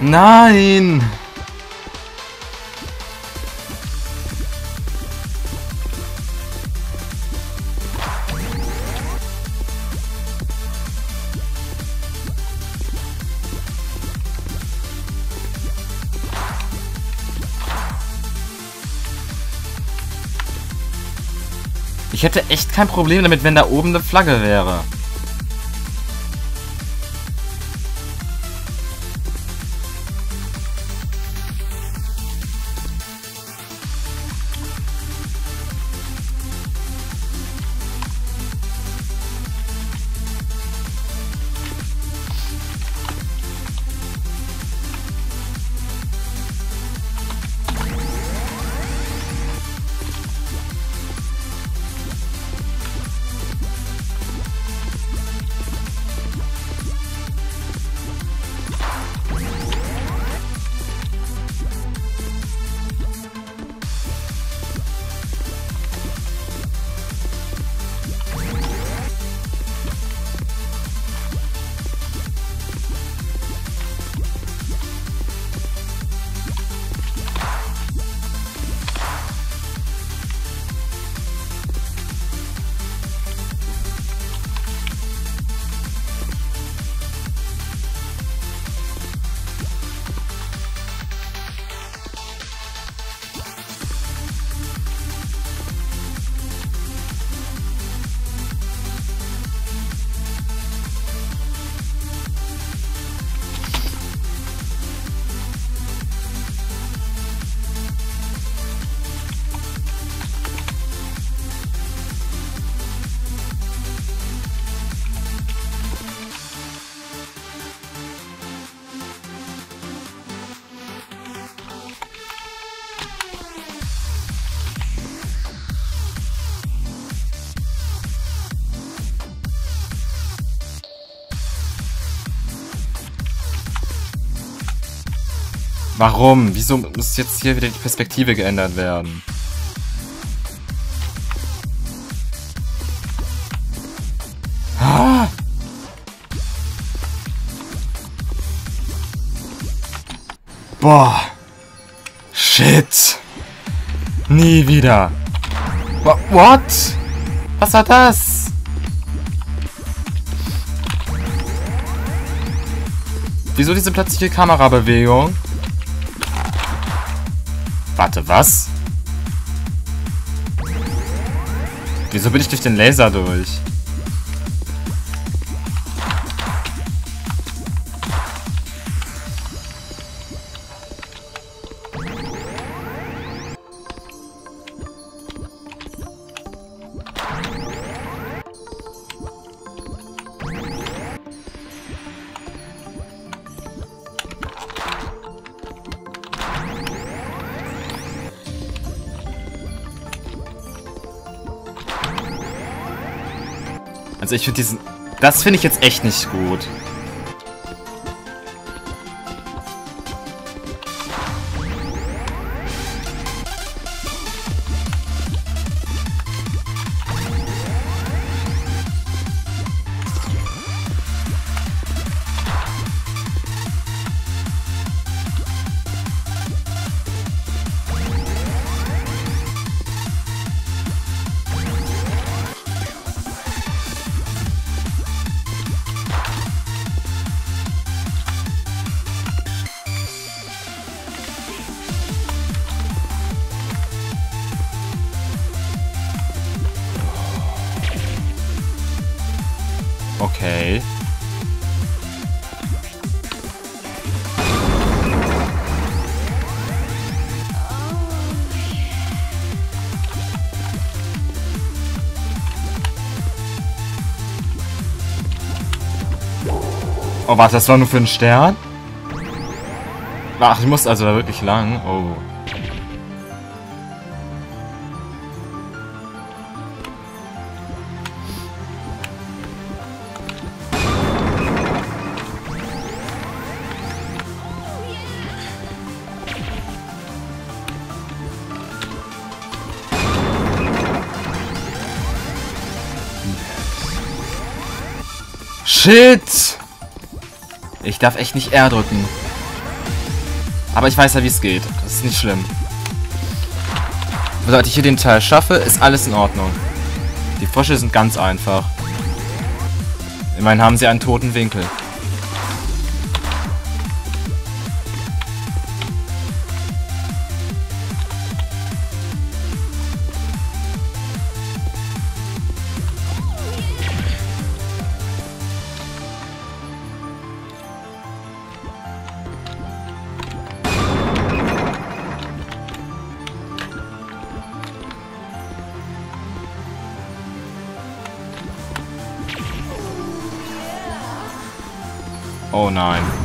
Nein! Ich hätte echt kein Problem damit, wenn da oben eine Flagge wäre. Warum? Wieso muss jetzt hier wieder die Perspektive geändert werden? Ah! Boah. Shit. Nie wieder. What? Was war das? Wieso diese plötzliche Kamerabewegung? Warte, was? Wieso bin ich durch den Laser durch? Also ich finde diesen... Das finde ich jetzt echt nicht gut. Okay. Oh, warte, das war nur für einen Stern? Ach, ich muss also da wirklich lang. Oh. Shit! Ich darf echt nicht R drücken. Aber ich weiß ja, wie es geht. Das ist nicht schlimm. Sobald ich hier den Teil schaffe, ist alles in Ordnung. Die Frösche sind ganz einfach. Immerhin haben sie einen toten Winkel. Oh, nine.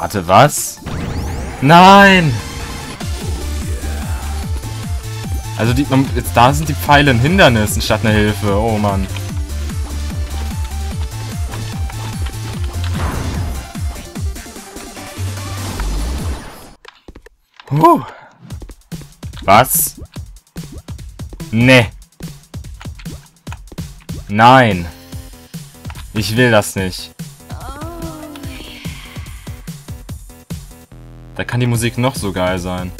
Warte, was? Nein! Also die, jetzt da sind die Pfeile ein Hindernis statt eine Hilfe. Oh Mann. Huh. Was? Ne. Nein. Ich will das nicht. Da kann die Musik noch so geil sein.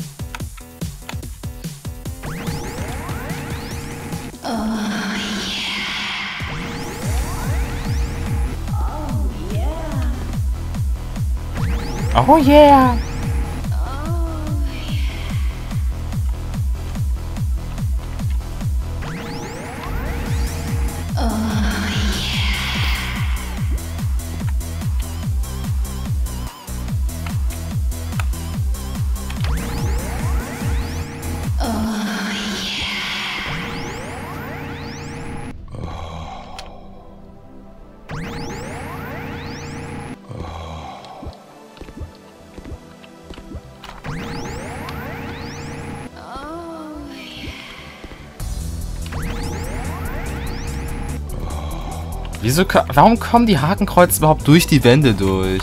Oh yeah! Wieso, warum kommen die Hakenkreuze überhaupt durch die Wände durch?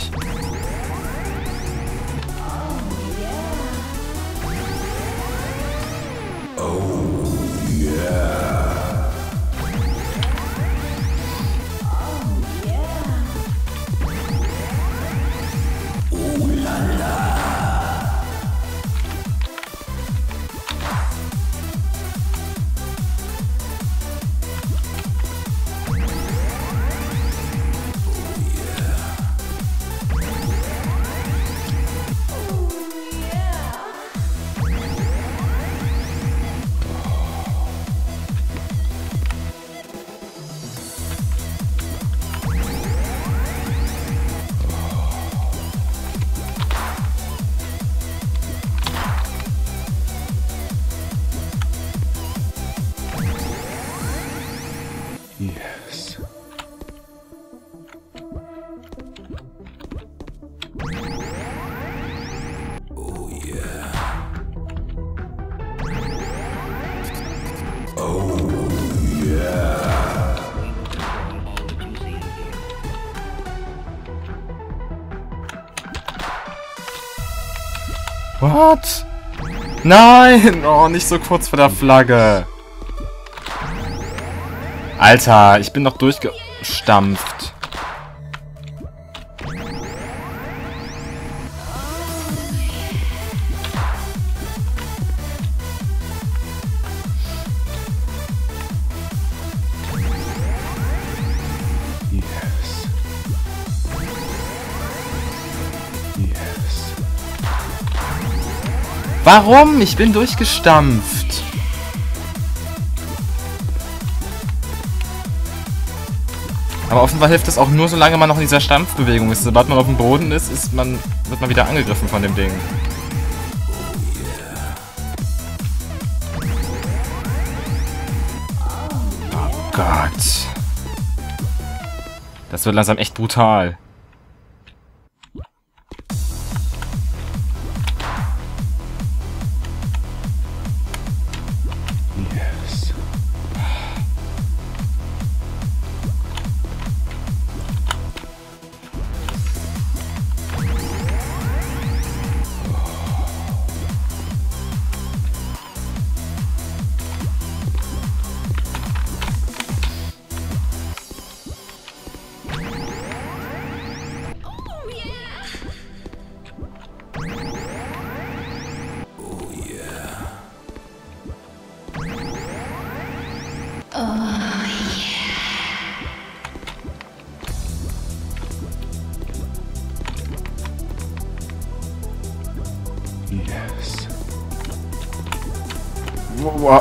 What? Nein! Oh, nicht so kurz vor der Flagge. Alter, ich bin doch durchgestampft. Warum? Ich bin durchgestampft. Aber offenbar hilft es auch nur, solange man noch in dieser Stampfbewegung ist. Sobald man auf dem Boden ist, ist man, wird man wieder angegriffen von dem Ding. Oh Gott. Das wird langsam echt brutal.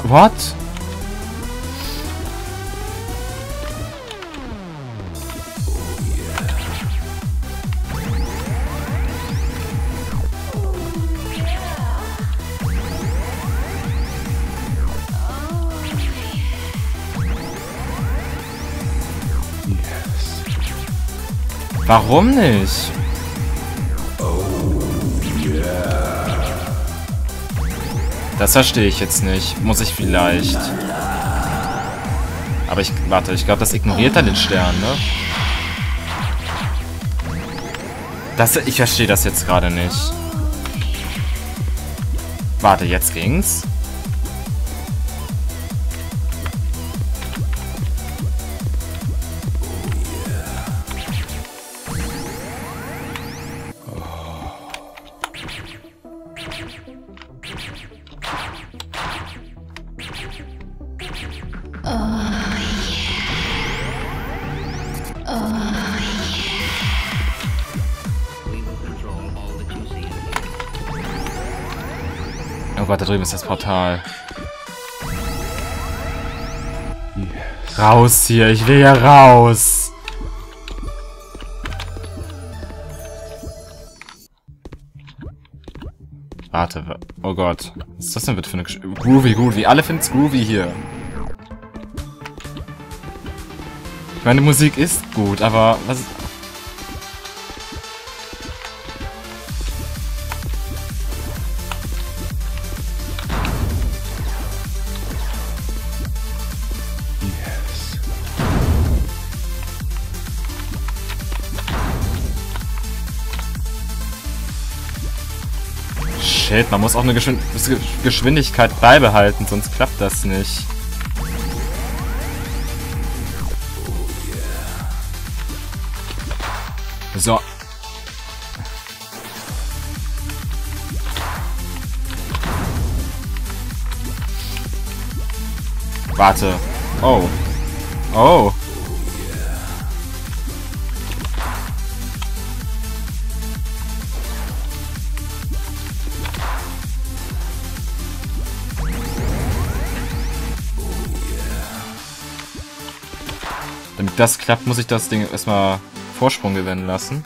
What? Warum nicht? Das verstehe ich jetzt nicht. Muss ich vielleicht. Aber ich... Warte, ich glaube, das ignoriert dann den Stern, ne? Das, ich verstehe das jetzt gerade nicht. Warte, jetzt ging's? Oh Gott, da drüben ist das Portal. Raus hier, ich will ja raus. Warte, oh Gott. Was ist das denn für eine Gesch Groovy, groovy. Alle finden's groovy hier. Meine Musik ist gut, aber was... Shit, man muss auch eine Geschwind Geschwindigkeit beibehalten, sonst klappt das nicht. So. Warte. Oh. Oh. Das klappt, muss ich das Ding erstmal Vorsprung gewinnen lassen.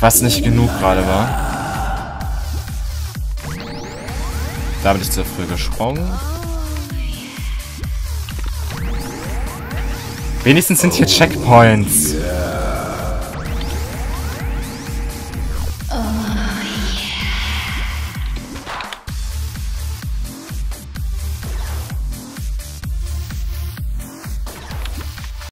Was nicht genug gerade war. Da bin ich zu früh gesprungen. Wenigstens sind hier Checkpoints.